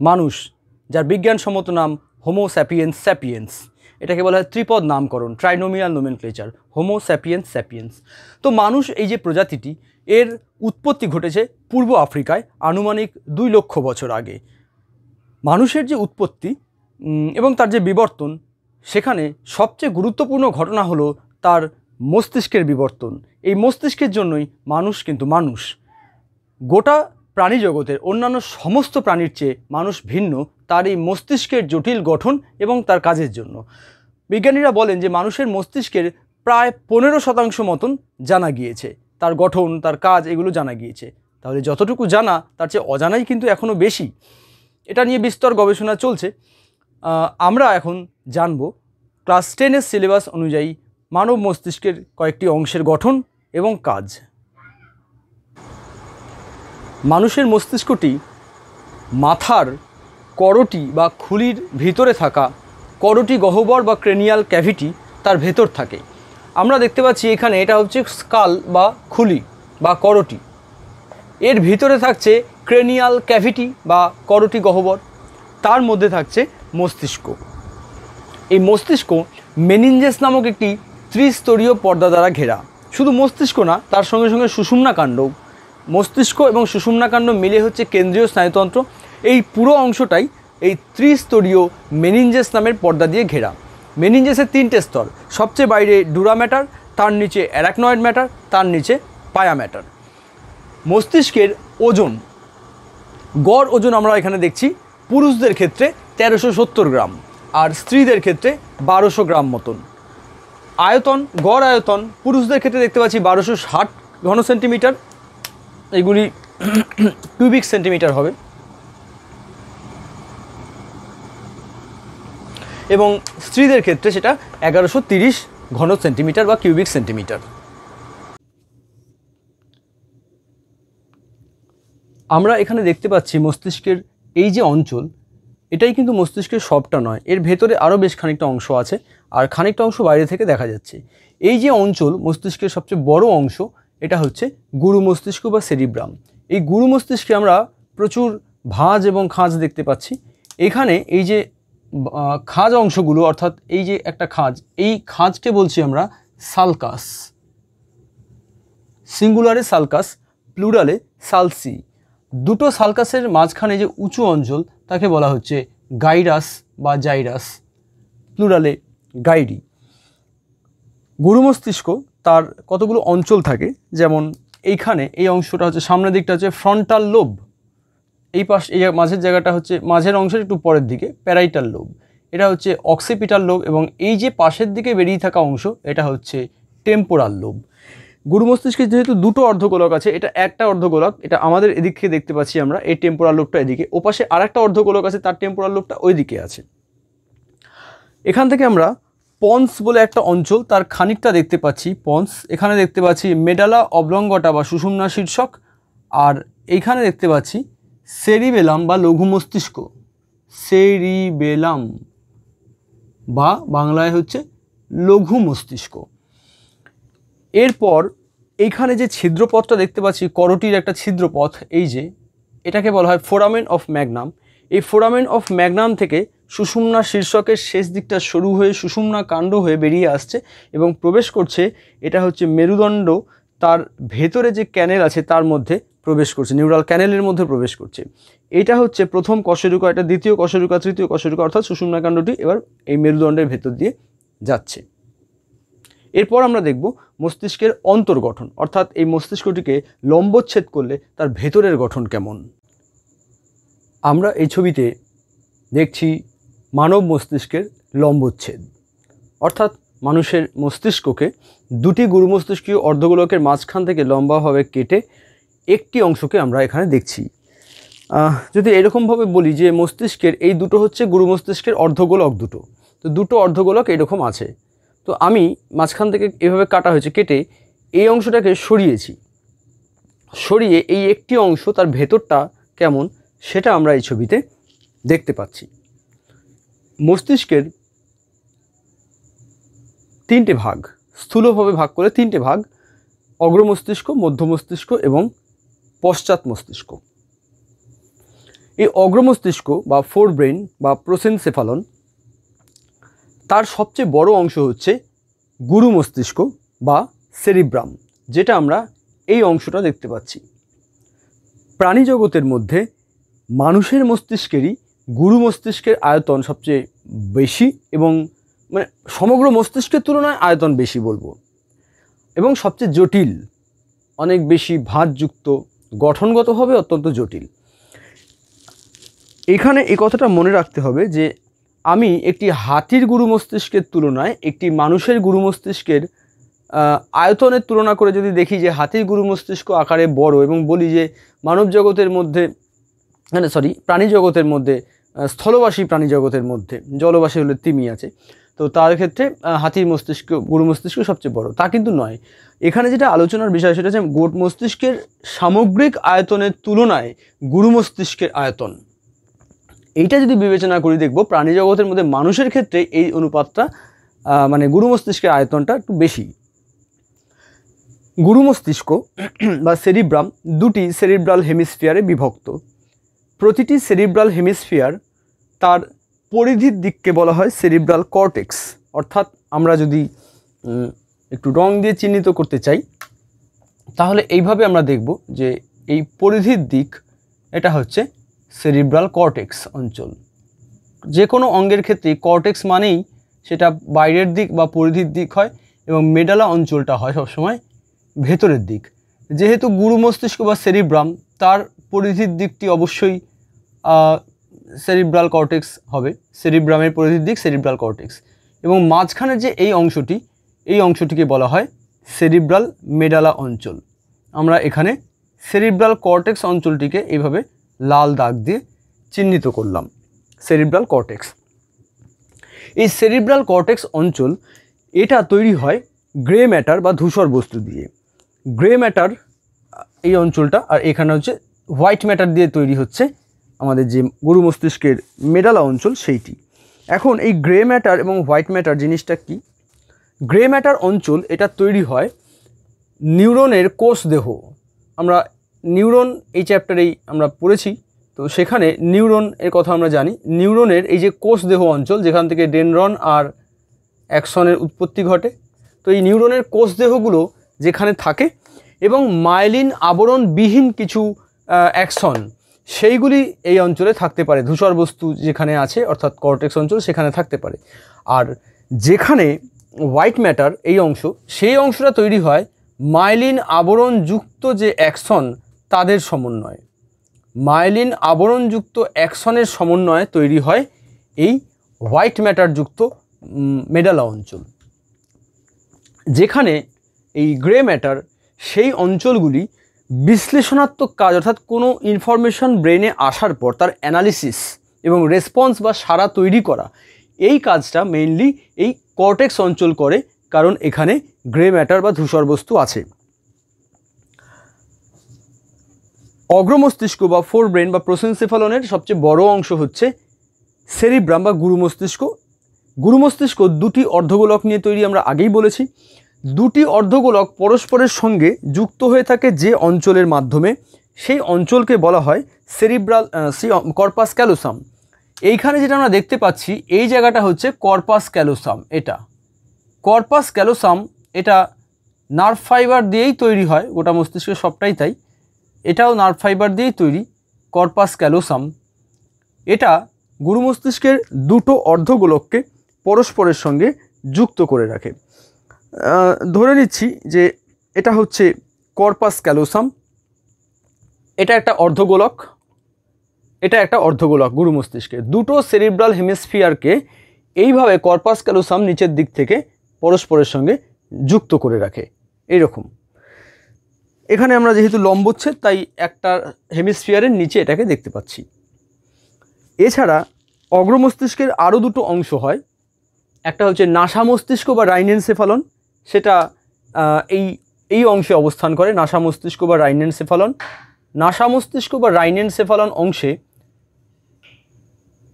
মানুষ, যার বিজ্ঞানসম্মত নাম হোমো স্যাপিয়েন্স স্যাপিয়েন্স এটাকে বলা হয় ত্রিপদ নামকরণ trinomial nomenclature Homo sapiens sapiens তো মানুষ এই যে প্রজাতিটি, এর উৎপত্তি ঘটেছে পূর্ব আফ্রিকায় আনুমানিক দুই লক্ষ বছর আগে। মানুষের যে উৎপত্তি এবং তার যে বিবর্তন, সেখানে সবচেয়ে গুরুত্বপূর্ণ ঘটনা হলো তার মস্তিষ্কের বিবর্তন। এই মস্তিষ্কের জন্যই মানুষ কিন্তু মানুষ। গোটা প্রাণী জগতের অন্যান্য সমস্ত প্রাণীর চেয়ে মানুষ ভিন্ন, তার এই মস্তিষ্কের জটিল গঠন এবং তার কাজের জন্য। বিজ্ঞানীরা বলেন যে মানুষের মস্তিষ্কের প্রায় পনেরো শতাংশ মতন জানা গিয়েছে। তার গঠন, তার কাজ এগুলো জানা গিয়েছে। তাহলে যতটুকু জানা, তার চেয়ে অজানাই কিন্তু এখনও বেশি। এটা নিয়ে বিস্তর গবেষণা চলছে। আমরা এখন জানব ক্লাস টেনের সিলেবাস অনুযায়ী মানব মস্তিষ্কের কয়েকটি অংশের গঠন এবং কাজ। মানুষের মস্তিষ্কটি মাথার করটি বা খুলির ভিতরে থাকা করটি গহ্বর বা ক্রেনিয়াল ক্যাভিটি তার ভেতর থাকে। আমরা দেখতে পাচ্ছি এখানে এটা হচ্ছে স্কাল বা খুলি বা করটি। এর ভিতরে থাকছে ক্রেনিয়াল ক্যাভিটি বা করটি গহ্বর, তার মধ্যে থাকছে মস্তিষ্ক। এই মস্তিষ্ক মেনিনজেস নামক একটি ত্রিস্তরীয় পর্দা দ্বারা ঘেরা। শুধু মস্তিষ্ক না, তার সঙ্গে সঙ্গে সুষুম্না কাণ্ড মস্তিষ্ক এবং সুষুম্না কাণ্ড মিলে হচ্ছে কেন্দ্রীয় স্নায়ুতন্ত্র। এই পুরো অংশটাই এই ত্রিস্তরীয় মেনিনজেস নামের পর্দা দিয়ে ঘেরা। মেনিনজেসের তিনটে স্তর, সবচেয়ে বাইরে ডুরা ম্যাটার, তার নিচে অ্যারাকনয়েড ম্যাটার, তার নিচে পায়া ম্যাটার। মস্তিষ্কের ওজন, গড় ওজন আমরা এখানে দেখছি, পুরুষদের ক্ষেত্রে তেরোশো সত্তর গ্রাম আর স্ত্রীদের ক্ষেত্রে বারোশো গ্রাম মতন। আয়তন, গড় আয়তন, পুরুষদের ক্ষেত্রে দেখতে পাচ্ছি বারোশো ষাট ঘন সেন্টিমিটার এগুলি কিউবিক সেন্টিমিটার হবে। এবং স্ত্রীদের ক্ষেত্রে সেটা এগারোশো তিরিশ ঘন সেন্টিমিটার বা কিউবিক সেন্টিমিটার আমরা এখানে দেখতে পাচ্ছি মস্তিষ্কের এই যে অঞ্চল, এটাই কিন্তু মস্তিষ্কের সবটা নয়, এর ভেতরে আরও বেশ খানিকটা অংশ আছে, আর খানিকটা অংশ বাইরে থেকে দেখা যাচ্ছে। এই যে অঞ্চল মস্তিষ্কের সবচেয়ে বড় অংশ এটা হচ্ছে গুরু মস্তিষ্ক বা সেরিব্রাম। এই গুরু মস্তিষ্কে আমরা প্রচুর ভাঁজ এবং খাঁজ দেখতে পাচ্ছি। এখানে এই যে খাঁজ অংশগুলো, অর্থাৎ এই যে একটা খাঁজ, এই খাঁজকে বলছি আমরা সালকাস। সিঙ্গুলারে সালকাস, প্লুরালে সালসি। দুটো সালকাসের মাঝখানে যে উঁচু অঞ্চল, তাকে বলা হচ্ছে গাইরাস বা জাইরাস, প্লুরালে গাইডি গুরু মস্তিষ্ক তার কতগুলো অঞ্চল থাকে, যেমন এইখানে এই অংশটা হচ্ছে, সামনের দিকটা হচ্ছে ফ্রন্টাল লোব এই পাশ, এই মাঝের জায়গাটা হচ্ছে, মাঝের অংশের একটু পরের দিকে প্যারাইটাল লোব এটা হচ্ছে অক্সিপিটাল লোব এবং এই যে পাশের দিকে বেরিয়ে থাকা অংশ, এটা হচ্ছে টেম্পোরাল লোব গুরু মস্তিষ্কের যেহেতু দুটো অর্ধগোলক আছে, এটা একটা অর্ধগোলক, এটা আমাদের এদিক থেকে দেখতে পাচ্ছি আমরা, এই টেম্পোরাল লোবটা এদিকে, ওপাশে আরেকটা অর্ধগোলক আছে, তার টেম্পোরাল লোবটা ওই দিকে আছে। এখান থেকে আমরা পন্স বলে একটা অঞ্চল, তার খানিকটা দেখতে পাচ্ছি, পন্স। এখানে দেখতে পাচ্ছি মেডালা অবলঙ্গটা বা সুষুম্না শীর্ষক, আর এইখানে দেখতে পাচ্ছি সেরিবেলাম বা লঘু মস্তিষ্ক। সেরিবেলাম বা বাংলায় হচ্ছে লঘু মস্তিষ্ক। এরপর এইখানে যে ছিদ্রপথটা দেখতে পাচ্ছি, করটির একটা ছিদ্রপথ, এই যে, এটাকে বলা হয় ফোরামেন অফ ম্যাগনাম। এই ফোরামেন অফ ম্যাগনাম থেকে সুষুম্না শীর্ষকের শেষ দিকটা শুরু হয়ে, সুষুম্না কাণ্ড হয়ে বেরিয়ে আসছে এবং প্রবেশ করছে, এটা হচ্ছে মেরুদণ্ড, তার ভেতরে যে ক্যানেল আছে তার মধ্যে প্রবেশ করছে, নিউরাল ক্যানেলের মধ্যে প্রবেশ করছে। এটা হচ্ছে প্রথম কশেরুকা, এটা দ্বিতীয় কশেরুকা, তৃতীয় কশেরুকা, অর্থাৎ সুষুম্না কাণ্ডটি এবার এই মেরুদণ্ডের ভেতর দিয়ে যাচ্ছে। এরপর আমরা দেখব মস্তিষ্কের অন্তর্গঠন, অর্থাৎ এই মস্তিষ্কটিকে লম্বচ্ছেদ করলে তার ভেতরের গঠন কেমন। আমরা এই ছবিতে দেখছি মানব মস্তিষ্কের লম্বচ্ছেদ। অর্থাৎ মানুষের মস্তিষ্ককে দুটি গুরু মস্তিষ্কীয় অর্ধগোলকের মাঝখান থেকে লম্বাভাবে কেটে একটি অংশকে আমরা এখানে দেখছি। যদি এরকমভাবে বলি যে মস্তিষ্কের এই দুটো হচ্ছে গুরু মস্তিষ্কের অর্ধগোলক দুটো, তো দুটো অর্ধগোলক এরকম আছে। তো আমি মাঝখান থেকে এভাবে কাটা হয়েছে, কেটে এই অংশটাকে সরিয়েছি। সরিয়ে এই একটি অংশ তার ভেতরটা কেমন সেটা আমরা এই ছবিতে দেখতে পাচ্ছি। মস্তিষ্কের তিনটে ভাগ, স্থূলভাবে ভাগ করে তিনটে ভাগ অগ্র মস্তিষ্ক মধ্য মস্তিষ্ক এবং পশ্চাৎ মস্তিষ্ক এই অগ্রমস্তিষ্ক বা ফোর ব্রেন বা প্রোসেনসেফালন তার সবচেয়ে বড় অংশ হচ্ছে গুরু মস্তিষ্ক বা সেরিব্রাম যেটা আমরা এই অংশটা দেখতে পাচ্ছি। প্রাণী জগতের মধ্যে মানুষের মস্তিষ্কেরই গুরু মস্তিষ্কের আয়তন সবচেয়ে বেশি এবং মানে সমগ্র মস্তিষ্কের তুলনায় আয়তন বেশি বলব। এবং সবচেয়ে জটিল, অনেক বেশি ভাঁজযুক্ত, গঠনগতভাবে অত্যন্ত জটিল। এখানে এই কথাটা মনে রাখতে হবে যে আমি একটি হাতির গুরু মস্তিষ্কের তুলনায় একটি মানুষের গুরু মস্তিষ্কের আয়তনের তুলনা করে যদি দেখি যে হাতির গুরু মস্তিষ্ক আকারে বড় এবং বলি যে মানব জগতের মধ্যে মানে সরি প্রাণী জগতের মধ্যে স্থলবাসী প্রাণী জগতের মধ্যে, জলবাসী হলে তিমি আছে। তো তার ক্ষেত্রে হাতির মস্তিষ্ক, গুরু মস্তিষ্ক সবচেয়ে বড়। তা কিন্তু নয়। এখানে যেটা আলোচনার বিষয়, সেটা হচ্ছে গোট মস্তিষ্কের সামগ্রিক আয়তনের তুলনায় গুরু মস্তিষ্কের আয়তন। এইটা যদি বিবেচনা করি, দেখব প্রাণী জগতের মধ্যে মানুষের ক্ষেত্রে এই অনুপাতটা মানে গুরু মস্তিষ্কের আয়তনটা একটু বেশি। গুরু মস্তিষ্ক বা সেরিব্রাম দুটি সেরিব্রাল হেমিস্ফিয়ারে বিভক্ত। প্রতিটি সেরিব্রাল হেমিস্ফিয়ার তার পরিধির দিককে বলা হয় সেরিব্রাল কর্টেক্স অর্থাৎ আমরা যদি একটু রং দিয়ে চিহ্নিত করতে চাই, তাহলে এইভাবে আমরা দেখব যে এই পরিধির দিক, এটা হচ্ছে সেরিব্রাল কর্টেক্স অঞ্চল। যে কোনো অঙ্গের ক্ষেত্রে কর্টেক্স মানেই সেটা বাইরের দিক বা পরিধির দিক হয় এবং মেডালা অঞ্চলটা হয় সবসময় ভেতরের দিক। যেহেতু গুরু মস্তিষ্ক বা সেরিব্রাম তার পরিধির দিকটি অবশ্যই সেরিব্রাল কর্টেক্স হবে। সেরিব্রামের পরিধির দিক সেরিব্রাল কর্টেক্স এবং মাঝখানের যে এই অংশটি, এই অংশটিকে বলা হয় সেরিব্রাল মেডালা অঞ্চল। আমরা এখানে সেরিব্রাল কর্টেক্স অঞ্চলটিকে এইভাবে লাল দাগ দিয়ে চিহ্নিত করলাম সেরিব্রাল কর্টেক্স এই সেরিব্রাল কর্টেক্স অঞ্চল, এটা তৈরি হয় গ্রে ম্যাটার বা ধূসর বস্তু দিয়ে। গ্রে ম্যাটার এই অঞ্চলটা, আর এখানে হচ্ছে হোয়াইট ম্যাটার দিয়ে তৈরি হচ্ছে আমাদের যে গরু মস্তিষ্কের মেডালা অঞ্চল সেইটি। এখন এই গ্রে ম্যাটার এবং হোয়াইট ম্যাটার জিনিসটা কি? গ্রে ম্যাটার অঞ্চল, এটা তৈরি হয় নিউরনের কোষ দেহ। আমরা নিউরন এই চ্যাপ্টারেই আমরা পড়েছি, তো সেখানে নিউরন এর কথা আমরা জানি। নিউরনের এই যে কোষ দেহ অঞ্চল, যেখান থেকে ডেনরন আর অ্যাকশনের উৎপত্তি ঘটে, তো এই নিউরনের কোষ দেহগুলো যেখানে থাকে এবং মাইলিন আবরণবিহীন কিছু অ্যাকশন সেইগুলি এই অঞ্চলে থাকতে পারে। ধূসর বস্তু যেখানে আছে, অর্থাৎ কর্টেক্স অঞ্চল, সেখানে থাকতে পারে। আর যেখানে হোয়াইট ম্যাটার, এই অংশ, সেই অংশটা তৈরি হয় মাইলিন আবরণযুক্ত যে অ্যাকশন তাদের সমন্বয়ে। মাইলিন আবরণযুক্ত অ্যাকশনের সমন্বয়ে তৈরি হয় এই হোয়াইট ম্যাটারযুক্ত মেডালা অঞ্চল। যেখানে এই গ্রে ম্যাটার, সেই অঞ্চলগুলি বিশ্লেষণাত্মক কাজ, অর্থাৎ কোনো ইনফরমেশন ব্রেনে আসার পর তার অ্যানালিসিস এবং রেসপন্স বা সারা তৈরি করা, এই কাজটা মেইনলি এই কর্টেক্স অঞ্চল করে, কারণ এখানে গ্রে ম্যাটার বা ধূসর বস্তু আছে। অগ্রমস্তিষ্ক বা ফোর ব্রেন বা প্রসেনসেফালনের সবচেয়ে বড় অংশ হচ্ছে সেরিব্রাম বা গুরু মস্তিষ্ক গুরু মস্তিষ্ক দুটি অর্ধগোলক নিয়ে তৈরি আমরা আগেই বলেছি। দুটি অর্ধগোলক পরস্পরের সঙ্গে যুক্ত হয়ে থাকে যে অঞ্চলের মাধ্যমে, সেই অঞ্চলকে বলা হয় সেরিব্রাল সি কর্পাস ক্যালোসাম। এইখানে যেটা আমরা দেখতে পাচ্ছি, এই জায়গাটা হচ্ছে কর্পাস ক্যালোসাম, এটা। কর্পাস ক্যালোসাম, এটা নার্ভ ফাইবার দিয়েই তৈরি হয়, গোটা মস্তিষ্কের সবটাই তাই। এটাও নার্ভ ফাইবার দিয়েই তৈরি, কর্পাস ক্যালোসাম। এটা গুরু মস্তিষ্কের দুটো অর্ধগোলককে পরস্পরের সঙ্গে যুক্ত করে রাখে। ধরে নিচ্ছি যে এটা হচ্ছে কর্পাস ক্যালোসাম এটা একটা অর্ধগোলক, এটা একটা অর্ধগোলক গুরু মস্তিষ্কে দুটো সেরিব্রাল হেমিস্ফিয়ারকে এইভাবে কর্পাস ক্যালোসাম নিচের দিক থেকে পরস্পরের সঙ্গে যুক্ত করে রাখে। এইরকম এখানে আমরা যেহেতু লম্বচ্ছেদ তাই একটা হেমিস্ফিয়ারের নিচে এটাকে দেখতে পাচ্ছি। এছাড়া অগ্রমস্তিষ্কের আরও দুটো অংশ হয়। একটা হচ্ছে নাসা মস্তিষ্ক বা রাইনেনসেফালন সেটা এই এই অংশে অবস্থান করে নাসা মস্তিষ্ক বা রাইনেনসেফালন নাসা মস্তিষ্ক বা রাইনেনসেফালন অংশে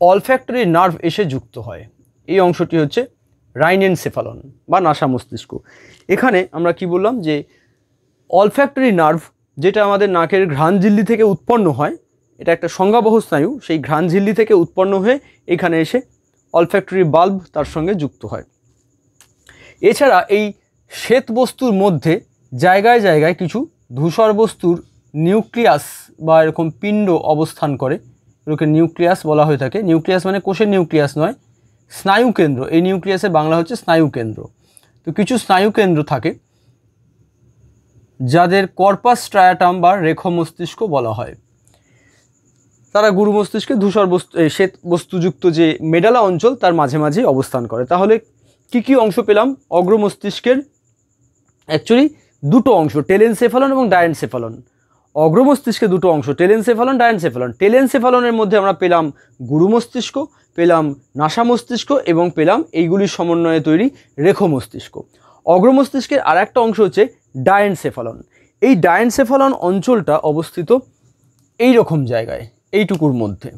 অলফ্যাক্টরি নার্ভ এসে যুক্ত হয়। এই অংশটি হচ্ছে রাইনেনসেফালন বা নাসা মস্তিষ্ক। এখানে আমরা কি বললাম যে অলফ্যাক্টরি নার্ভ যেটা আমাদের নাকের ঘ্রাণঝিল্লি থেকে উৎপন্ন হয়, এটা একটা সংজ্ঞাবহ স্নায়ু, সেই ঘ্রাণঝিল্লি থেকে উৎপন্ন হয়ে এখানে এসে অলফ্যাক্টরি বাল্ব তার সঙ্গে যুক্ত হয়। এছাড়া এই শ্বেত বস্তুর মধ্যে জায়গায় জায়গায় কিছু ধূসর বস্তুর নিউক্লিয়াস বা এরকম পিণ্ড অবস্থান করে। এগুলোকে নিউক্লিয়াস বলা হয়ে থাকে। নিউক্লিয়াস মানে কোষের নিউক্লিয়াস নয়, স্নায়ু কেন্দ্র। এই নিউক্লিয়াসের বাংলা হচ্ছে স্নায়ু কেন্দ্র। তো কিছু স্নায়ু কেন্দ্র থাকে, যাদের কর্পাস ট্রায়াটাম বা রেখ মস্তিষ্ক বলা হয়। তারা গুরু মস্তিষ্কে ধূসর বস্তু শ্বেত বস্তুযুক্ত যে মেডালা অঞ্চল, তার মাঝে মাঝে অবস্থান করে। তাহলে কি কি অংশ পেলাম? অগ্র মস্তিষ্কের অ্যাকচুয়ালি দুটো অংশ, টেলেনসেফালন এবং ডায়েনসেফালন। অগ্র মস্তিষ্কে দুটো অংশ, টেলেনসেফালন, ডায়েনসেফালন। টেলেনসেফালনের মধ্যে আমরা পেলাম গুরু মস্তিষ্ক, পেলাম নাসা মস্তিষ্ক এবং পেলাম এইগুলির সমন্বয়ে তৈরি রেখ মস্তিষ্ক। অগ্র মস্তিষ্কের আর একটা অংশ হচ্ছে ডায়েনসেফালন। এই ডায়েনসেফালন অঞ্চলটা অবস্থিত এই রকম জায়গায়, এইটুকুর মধ্যে।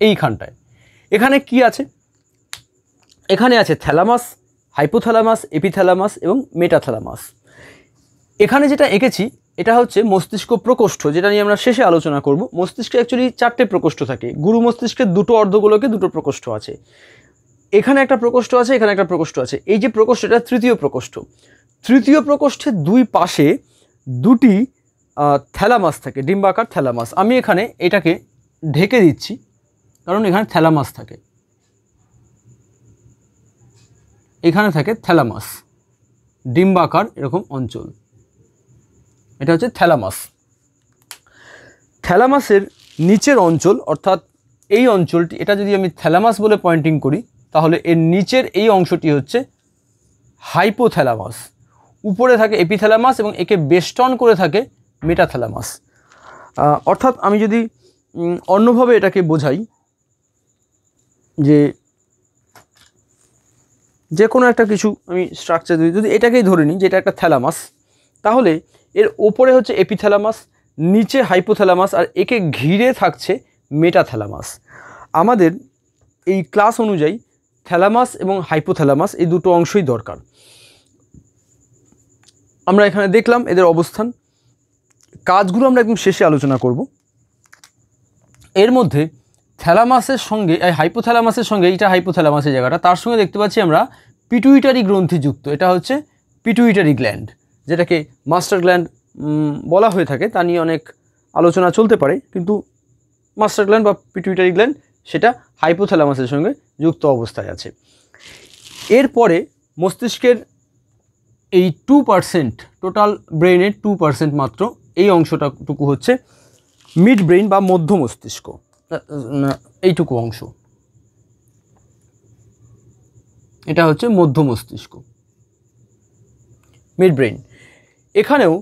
এইখানটায়। এখানে কি আছে? এখানে আছে থ্যালামাস হাইপোথ্যালামাস এপিথ্যালামাস এবং মেটাথ্যালামাস এখানে যেটা এঁকেছি, এটা হচ্ছে মস্তিষ্ক প্রকোষ্ঠ, যেটা নিয়ে আমরা শেষে আলোচনা করব। মস্তিষ্কে অ্যাকচুয়ালি চারটে প্রকোষ্ঠ থাকে। গুরু মস্তিষ্কের দুটো অর্ধগোলকে দুটো প্রকোষ্ঠ আছে। এখানে একটা প্রকোষ্ঠ আছে, এখানে একটা প্রকোষ্ঠ আছে। এই যে প্রকোষ্ঠ, এটা তৃতীয় প্রকোষ্ঠ। তৃতীয় প্রকোষ্ঠের দুই পাশে দুটি থ্যালামাস থাকে, ডিম্বাকার থ্যালামাস আমি এখানে এটাকে ঢেকে দিচ্ছি, কারণ এখানে থ্যালামাস থাকে। এখানে থাকে থ্যালামাস ডিম্বাকার এরকম অঞ্চল। এটা হচ্ছে থ্যালামাস থ্যালামাসের নিচের অঞ্চল, অর্থাৎ এই অঞ্চলটি, এটা যদি আমি থ্যালামাস বলে পয়েন্টিং করি, তাহলে এর নিচের এই অংশটি হচ্ছে হাইপোথ্যালামাস উপরে থাকে এপিথ্যালামাস এবং একে বেষ্টন করে থাকে মেটাথ্যালামাস অর্থাৎ আমি যদি অন্যভাবে এটাকে বোঝাই, যে যে কোনো একটা কিছু আমি স্ট্রাকচার দিই যদি এটাকেই ধরে নিই যে এটা একটা থ্যালামাস তাহলে এর ওপরে হচ্ছে এপিথ্যালামাস নিচে হাইপোথ্যালামাস আর একে ঘিরে থাকছে মেটাথ্যালামাস আমাদের এই ক্লাস অনুযায়ী থ্যালামাস এবং হাইপোথ্যালামাস এই দুটো অংশই দরকার। আমরা এখানে দেখলাম এদের অবস্থান। কাজগুলো আমরা একদম শেষে আলোচনা করব। এর মধ্যে থ্যালামাসের সঙ্গে, এই হাইপোথ্যালামাসের সঙ্গে এটা হাইপোথ্যালামাসের জায়গাটা, তার সঙ্গে দেখতে পাচ্ছি আমরা পিটুইটারি গ্রন্থি যুক্ত এটা হচ্ছে পিটুইটারি গ্ল্যান্ড যেটাকে মাস্টার গ্ল্যান্ড বলা হয়ে থাকে। তা নিয়ে অনেক আলোচনা চলতে পারে, কিন্তু মাস্টার গ্ল্যান্ড বা পিটুইটারি গ্ল্যান্ড সেটা হাইপোথ্যালামাসের সঙ্গে যুক্ত অবস্থায় আছে। এরপরে মস্তিষ্কের এই টু পার্সেন্ট টোটাল ব্রেনের টু পার্সেন্ট মাত্র, এই অংশটাটুকু হচ্ছে মিড ব্রেন বা মধ্য মস্তিষ্ক এইটুকু অংশ। এটা হচ্ছে মধ্য মস্তিষ্ক। মিড ব্রেন এখানেও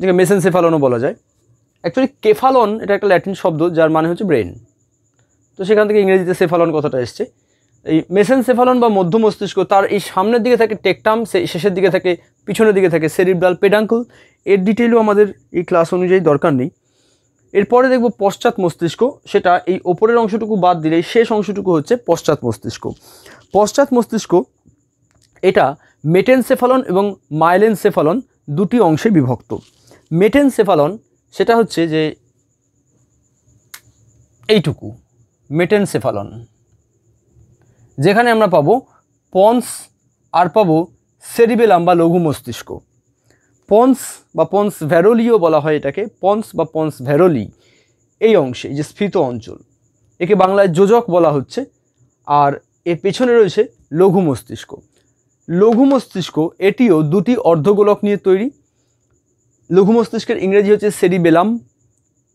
যেটা মেসেনসেফালনও বলা যায়। অ্যাকচুয়ালি কেফালন এটা একটা ল্যাটিন শব্দ, যার মানে হচ্ছে ব্রেন তো সেখান থেকে ইংরেজিতে সেফালন কথাটা এসছে। এই মেসেনসেফালন বা মধ্য মস্তিষ্ক, তার এই সামনের দিকে থাকে টেকটাম সে শেষের দিকে থাকে, পিছনের দিকে থাকে সেরিব্রাল পেডাঙ্কল এর ডিটেলও আমাদের এই ক্লাস অনুযায়ী দরকার নেই। এরপরে দেখব পশ্চাৎ মস্তিষ্ক, সেটা এই ওপরের অংশটুকু বাদ দিলে শেষ অংশটুকু হচ্ছে পশ্চাৎ মস্তিষ্ক। পশ্চাৎ মস্তিষ্ক, এটা মেটেনসেফালন এবং মাইলেনসেফালন দুটি অংশে বিভক্ত। মেটেনসেফালন, সেটা হচ্ছে যে এইটুকু, মেটেনসেফালন। যেখানে আমরা পাবো পন্স আর পাবো সেরিবেলাম বা লঘু মস্তিষ্ক। পন্স বা পন্স ভ্যারোলিও বলা হয় এটাকে, পন্স বা পন্স ভ্যারোলি, এই অংশে যে স্ফীত অঞ্চল। একে বাংলায় যোজক বলা হচ্ছে, আর এর পেছনে রয়েছে লঘু মস্তিষ্ক। লঘু মস্তিষ্ক, এটিও দুটি অর্ধগোলক নিয়ে তৈরি। লঘু মস্তিষ্কের ইংরেজি হচ্ছে সেরিবেলাম।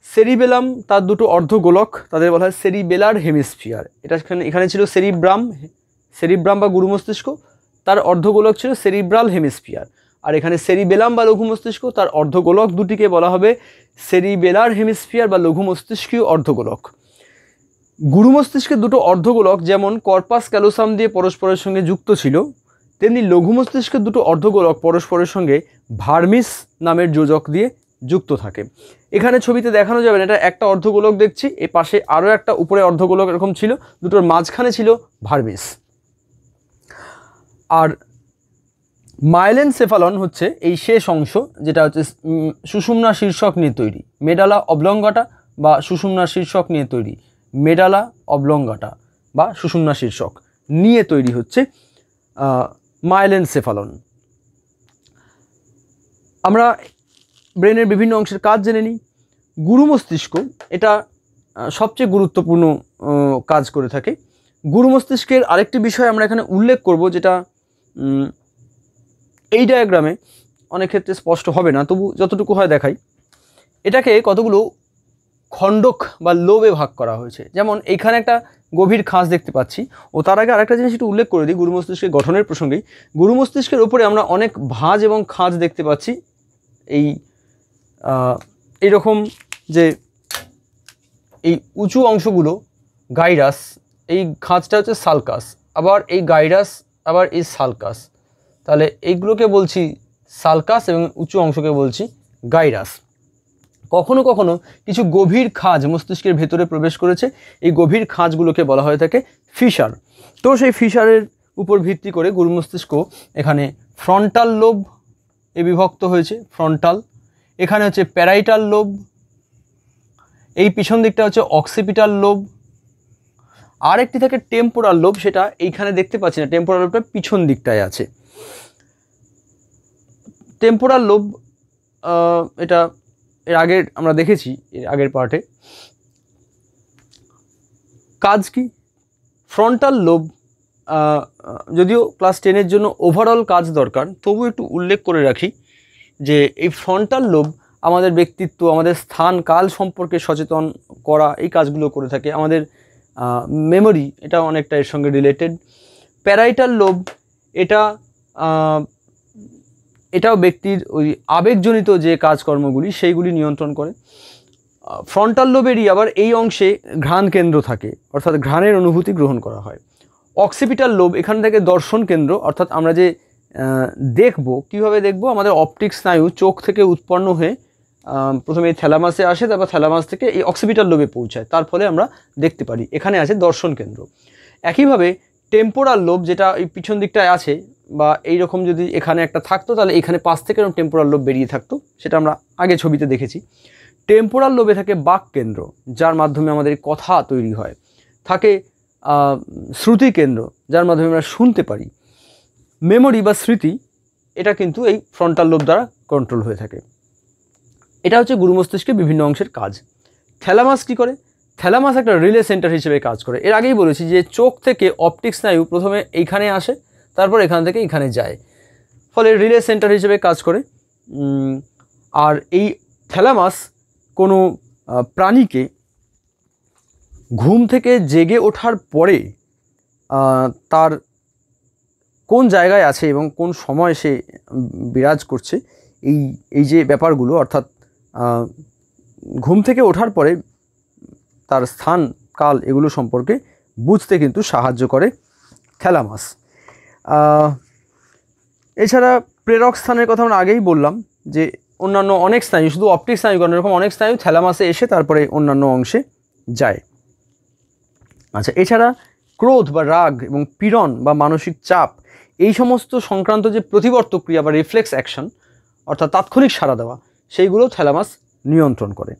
সেরিবেলাম, তার দুটো অর্ধগোলক, তাদের বলা হয় সেরিবেলার হেমিস্ফিয়ার। এটা এখানে ছিল সেরিব্রাম সেরিব্রাম বা গুরু মস্তিষ্ক, তার অর্ধগোলক ছিল সেরিব্রাল হেমিস্ফিয়ার। আর এখানে সেরিবেলাম বা লঘু মস্তিষ্ক, তার অর্ধগোলক দুটিকে বলা হবে সেরিবেলার হেমিস্ফিয়ার বা লঘু মস্তিষ্কীয় অর্ধগোলক। গুরু মস্তিষ্কের দুটো অর্ধগোলক যেমন কর্পাস ক্যালোসাম দিয়ে পরস্পরের সঙ্গে যুক্ত ছিল, তেমনি লঘু মস্তিষ্কের দুটো অর্ধগোলক পরস্পরের সঙ্গে ভার্মিস নামের যোজক দিয়ে যুক্ত থাকে। এখানে ছবিতে দেখানো যাবে না, এটা একটা অর্ধগোলক দেখছি, এ পাশে আরও একটা উপরে অর্ধগোলক এরকম ছিল, দুটোর মাঝখানে ছিল ভার্মিস। আর মাইলেনসেফালন হচ্ছে এই শেষ অংশ, যেটা হচ্ছে সুষুম্না শীর্ষক নিয়ে তৈরি। মেডালা অবলঙ্গাটা বা সুষুম্না শীর্ষক নিয়ে তৈরি। মেডালা অবলঙ্গাটা বা সুষুম্না শীর্ষক নিয়ে তৈরি হচ্ছে মাইলেন মাইলেনসেফালন। আমরা ব্রেনের বিভিন্ন অংশের কাজ জেনে নিই। গুরু মস্তিষ্ক এটা সবচেয়ে গুরুত্বপূর্ণ কাজ করে থাকে। গুরু মস্তিষ্কের আরেকটি বিষয় আমরা এখানে উল্লেখ করব, যেটা এই ডায়াগ্রামে অনেক ক্ষেত্রে স্পষ্ট হবে না, তবু যতটুকু হয় দেখাই। এটাকে কতগুলো খণ্ডক বা লোবে ভাগ করা হয়েছে। যেমন এইখানে একটা গভীর খাঁজ দেখতে পাচ্ছি, ও তার আগে আরেকটা জিনিস একটু উল্লেখ করে দিই গুরু মস্তিষ্কের গঠনের প্রসঙ্গেই। গুরু মস্তিষ্কের ওপরে আমরা অনেক ভাঁজ এবং খাঁজ দেখতে পাচ্ছি। এই এইরকম যে এই উঁচু অংশগুলো, গাইরাস, এই খাঁজটা হচ্ছে সালকাস, আবার এই গাইরাস, আবার এই সালকাস। তাহলে এইগুলোকে বলছি সালকাস এবং উঁচু অংশকে বলছি গাইরাস। কখনো কখনো কিছু গভীর খাঁজ মস্তিষ্কের ভেতরে প্রবেশ করেছে, এই গভীর খাঁজগুলোকে বলা হয়ে থাকে ফিশার। তো সেই ফিশারের উপর ভিত্তি করে গুরু মস্তিষ্ক এখানে ফ্রন্টাল লোভ এ বিভক্ত হয়েছে, ফ্রন্টাল। এখানে হচ্ছে প্যারাইটাল লোভ এই পিছন দিকটা হচ্ছে অক্সিপিটাল লোভ আর একটি থাকে টেম্পোরাল লোভ সেটা এইখানে দেখতে পাচ্ছি না, টেম্পোরাল লোভটা পিছন দিকটায় আছে। টেম্পোরাল লোভ এটা এর আগের আমরা দেখেছি, এর আগের পার্টে। কাজ কি? ফ্রন্টাল লোভ যদিও ক্লাস টেনের জন্য ওভারঅল কাজ দরকার, তবু একটু উল্লেখ করে রাখি যে এই ফ্রন্টাল লোভ আমাদের ব্যক্তিত্ব, আমাদের স্থান, কাল সম্পর্কে সচেতন করা, এই কাজগুলো করে থাকে। আমাদের মেমোরি এটা অনেকটা এর সঙ্গে রিলেটেড প্যারাইটাল লোভ, এটা এটাও ব্যক্তির ওই আবেগজনিত যে কাজকর্মগুলি, সেইগুলি নিয়ন্ত্রণ করে। ফ্রন্টাল লোবেরই আবার এই অংশে ঘ্রাণ কেন্দ্র থাকে, অর্থাৎ ঘ্রাণের অনুভূতি গ্রহণ করা হয়। অক্সিপিটাল লোব এখান থেকে দর্শন কেন্দ্র, অর্থাৎ আমরা যে দেখব, কীভাবে দেখব? আমাদের অপটিক স্নায়ু চোখ থেকে উৎপন্ন হয়ে প্রথমে থ্যালামাসে আসে, তারপর থ্যালামাস থেকে এই অক্সিপিটাল লোবে পৌঁছায়। তার ফলে আমরা দেখতে পারি, এখানে আছে দর্শন কেন্দ্র। একইভাবে টেম্পোরাল লোব যেটা এই পিছন দিকটায় আছে বা এই রকম যদি এখানে একটা থাকতো, তাহলে এখানে পাশ থেকে এরকম টেম্পোরাল লোভ বেরিয়ে থাকতো, সেটা আমরা আগে ছবিতে দেখেছি। টেম্পোরাল লোভে থাকে বাক কেন্দ্র, যার মাধ্যমে আমাদের কথা তৈরি হয়। থাকে শ্রুতি কেন্দ্র, যার মাধ্যমে আমরা শুনতে পারি। মেমোরি বা স্মৃতি, এটা কিন্তু এই ফ্রন্টাল লোভ দ্বারা কন্ট্রোল হয়ে থাকে। এটা হচ্ছে গুরু মস্তিষ্কের বিভিন্ন অংশের কাজ। থ্যালামাস কী করে? থ্যালামাস একটা রিলে সেন্টার হিসেবে কাজ করে। এর আগেই বলেছি যে চোখ থেকে অপটিক স্নায়ু প্রথমে এইখানে আসে তারপর এখান থেকে এখানে যায়। ফলে রিলে সেন্টার হিসেবে কাজ করে। আর এই থ্যালামাস কোনো প্রাণীকে ঘুম থেকে জেগে ওঠার পরে তার কোন জায়গায় আছে এবং কোন সময় সে বিরাজ করছে, এই এই যে ব্যাপারগুলো, অর্থাৎ ঘুম থেকে ওঠার পরে তার স্থান, কাল এগুলো সম্পর্কে বুঝতে কিন্তু সাহায্য করে থ্যালামাস এছাড়া প্রেরক স্থানের কথা আমরা আগেই বললাম যে অন্যান্য অনেক স্নায়ু, শুধু অপটিক স্নায়ু কারণ এরকম অনেক স্নায়ু থ্যালামাসে এসে তারপরে অন্যান্য অংশে যায়। আচ্ছা এছাড়া ক্রোধ বা রাগ এবং পীড়ন বা মানসিক চাপ, এই সমস্ত সংক্রান্ত যে প্রতিবর্তক ক্রিয়া বা রিফ্লেক্স অ্যাকশন, অর্থাৎ তাৎক্ষণিক সাড়া দেওয়া, সেইগুলো থ্যালামাস নিয়ন্ত্রণ করে।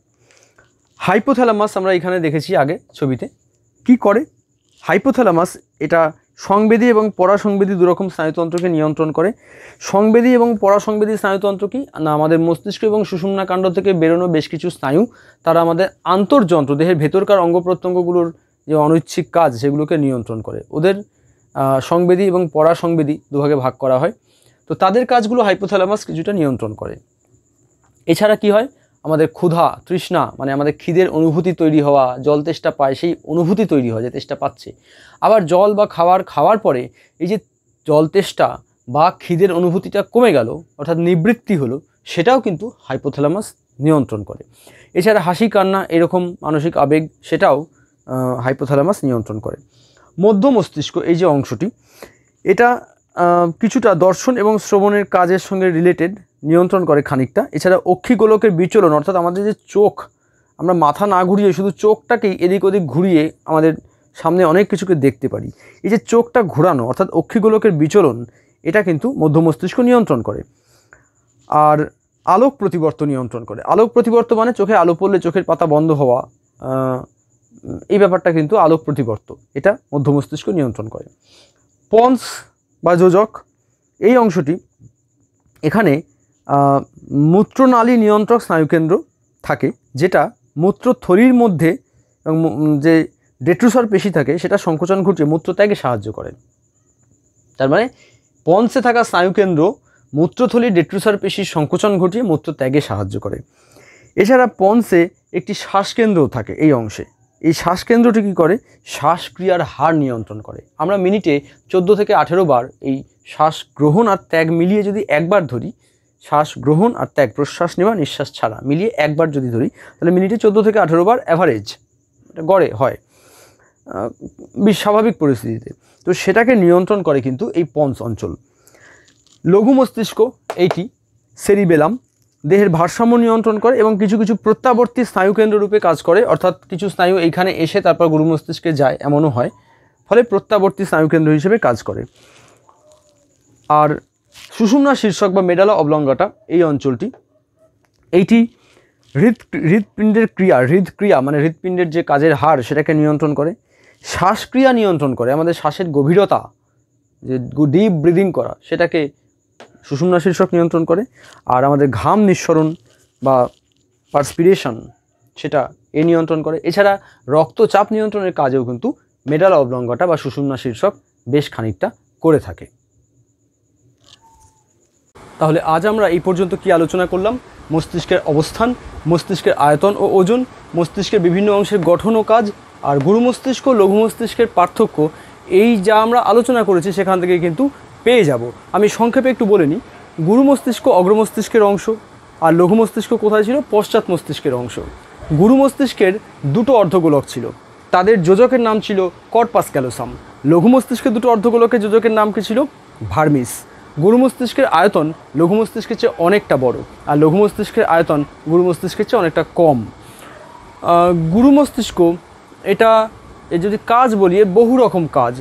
হাইপোথ্যালামাস আমরা এখানে দেখেছি আগে ছবিতে। কি করে? হাইপোথ্যালামাস এটা সংবেদী এবং পরাসংবেদী দুরকম স্নায়ুতন্ত্রকে নিয়ন্ত্রণ করে। সংবেদী এবং পরাসংবেদী স্নায়ুতন্ত্র কি? না, আমাদের মস্তিষ্ক এবং সুষুম্না কাণ্ড থেকে বেরোনো বেশ কিছু স্নায়ু, তারা আমাদের আন্তর্যন্ত্র, দেহের ভেতরকার অঙ্গ প্রত্যঙ্গগুলোর যে অনৈচ্ছিক কাজ, সেগুলোকে নিয়ন্ত্রণ করে। ওদের সংবেদী এবং পরাসংবেদী দুভাগে ভাগ করা হয়। তো তাদের কাজগুলো হাইপোথ্যালামাস কিছুটা নিয়ন্ত্রণ করে। এছাড়া কি হয়? আমাদের ক্ষুধা, তৃষ্ণা মানে আমাদের খিদের অনুভূতি তৈরি হওয়া, জল তেষ্টা পায়, সেই অনুভূতি তৈরি হয় যে তেষ্টা পাচ্ছে। আবার জল বা খাবার খাওয়ার পরে এই যে জল তেষ্টা বা খিদের অনুভূতিটা কমে গেল, অর্থাৎ নিবৃত্তি হলো, সেটাও কিন্তু হাইপোথ্যালামাস নিয়ন্ত্রণ করে। এছাড়া হাসি, কান্না এরকম মানসিক আবেগ, সেটাও হাইপোথ্যালামাস নিয়ন্ত্রণ করে। মধ্য মস্তিষ্ক, এই যে অংশটি, এটা কিছুটা দর্শন এবং শ্রবণের কাজের সঙ্গে রিলেটেড নিয়ন্ত্রণ করে খানিকটা। এছাড়া অক্ষিগোলকের বিচলন, অর্থাৎ আমাদের যে চোখ, আমরা মাথা না ঘুরিয়ে শুধু চোখটাকেই এদিক ওদিক ঘুরিয়ে আমাদের সামনে অনেক কিছুকে দেখতে পারি। এই যে চোখটা ঘোরানো, অর্থাৎ অক্ষিগোলকের বিচলন, এটা কিন্তু মধ্য মস্তিষ্ক নিয়ন্ত্রণ করে। আর আলোক প্রতিবর্ত নিয়ন্ত্রণ করে। আলোক প্রতিবর্ত মানে চোখে আলো পড়লে চোখের পাতা বন্ধ হওয়া এই ব্যাপারটা কিন্তু আলোক প্রতিবর্ত এটা মধ্য মস্তিষ্ক নিয়ন্ত্রণ করে। পন্স বা যোজক, এই অংশটি এখানে মূত্রনালী নিয়ন্ত্রক স্নায়ুকেন্দ্র থাকে, যেটা মূত্রথলির মধ্যে যে ডেট্রুসার পেশি থাকে, সেটা সংকোচন ঘটিয়ে মূত্রত্যাগে সাহায্য করে। তার মানে পন্সে থাকা স্নায়ুকেন্দ্র মূত্রথলির ডেট্রুসার পেশির সংকোচন ঘটিয়ে মূত্রত্যাগে সাহায্য করে। এছাড়া পন্সে একটি শ্বাসকেন্দ্রও থাকে এই অংশে। এই শ্বাসকেন্দ্রটি কী করে? শ্বাসক্রিয়ার হার নিয়ন্ত্রণ করে। আমরা মিনিটে চোদ্দ থেকে আঠেরো বার এই শ্বাস গ্রহণ আর ত্যাগ মিলিয়ে যদি একবার ধরি শ্বাস গ্রহণ আর ত্যাগ, প্রশ্বাস নেওয়া, নিঃশ্বাস ছাড়া। মিলিয়ে একবার যদি ধরি, তাহলে মিনিটে চোদ্দ থেকে আঠেরো বার অ্যাভারেজ এটা গড়ে হয় স্বাভাবিক পরিস্থিতিতে। তো সেটাকে নিয়ন্ত্রণ করে কিন্তু এই পন্স অঞ্চল। লঘু মস্তিষ্ক এইটি সেরিবেলাম, দেহের ভারসাম্য নিয়ন্ত্রণ করে এবং কিছু কিছু প্রত্যাবর্তী স্নায়ুকেন্দ্র রূপে কাজ করে। অর্থাৎ কিছু স্নায়ু এইখানে এসে তারপর গুরু মস্তিষ্কে যায়, এমনও হয়। ফলে প্রত্যাবর্তী স্নায়ুকেন্দ্র হিসেবে কাজ করে। আর সুষুম্না শীর্ষক বা মেডালা অবলঙ্গাটা এই অঞ্চলটি। এইটি হৃদ হৃদপিণ্ডের ক্রিয়া হৃদক্রিয়া মানে হৃদপিণ্ডের যে কাজের হার সেটাকে নিয়ন্ত্রণ করে। শ্বাসক্রিয়া নিয়ন্ত্রণ করে, আমাদের শ্বাসের গভীরতা, যে ডিপ ব্রিদিং করা, সেটাকে সুষুম্না শীর্ষক নিয়ন্ত্রণ করে। আর আমাদের ঘাম নিঃসরণ বা পার্সপিরেশন, সেটা এ নিয়ন্ত্রণ করে। এছাড়া রক্তচাপ নিয়ন্ত্রণের কাজেও কিন্তু মেডাল অবলঙ্গটা বা সুষুম্না শীর্ষক বেশ খানিকটা করে থাকে। তাহলে আজ আমরা এই পর্যন্ত কি আলোচনা করলাম? মস্তিষ্কের অবস্থান, মস্তিষ্কের আয়তন ও ওজন, মস্তিষ্কের বিভিন্ন অংশের গঠন ও কাজ, আর গুরু মস্তিষ্ক, লঘু মস্তিষ্কের পার্থক্য, এই যা আমরা আলোচনা করেছি সেখান থেকে কিন্তু পেয়ে যাব। আমি সংক্ষেপে একটু বলে নিই। গুরু মস্তিষ্ক অগ্র মস্তিষ্কের অংশ, আর লঘু মস্তিষ্ক কোথায় ছিল? পশ্চাৎ মস্তিষ্কের অংশ। গুরু মস্তিষ্কের দুটো অর্ধগোলক ছিল। তাদের যোজকের নাম ছিল কর্পাস ক্যালোসাম। লঘু মস্তিষ্কের দুটো অর্ধগোলকের যোজকের নাম কি ছিল? ভার্মিস। গুরু মস্তিষ্কের আয়তন লঘু মস্তিষ্কের চেয়ে অনেকটা বড়, আর লঘু মস্তিষ্কের আয়তন গুরু মস্তিষ্কের চেয়ে অনেকটা কম। গুরু মস্তিষ্ক এটা এর যদি কাজ বলি বহু রকম কাজ।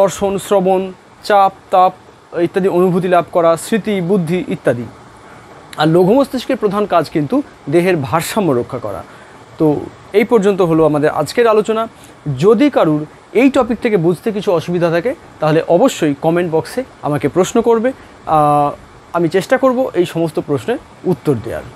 দর্শন, শ্রবণ, চাপ, তাপ ইত্যাদি, অনুভূতি লাভ করা, স্মৃতি, বুদ্ধি ইত্যাদি। আর লঘু মস্তিষ্কের প্রধান কাজ কিন্তু দেহের ভারসাম্য রক্ষা করা। তো এই পর্যন্ত হলো আমাদের আজকের আলোচনা। যদি কারুর এই টপিক থেকে বুঝতে কিছু অসুবিধা থাকে, তাহলে অবশ্যই কমেন্ট বক্সে আমাকে প্রশ্ন করবে। আমি চেষ্টা করব এই সমস্ত প্রশ্নের উত্তর দেওয়ার।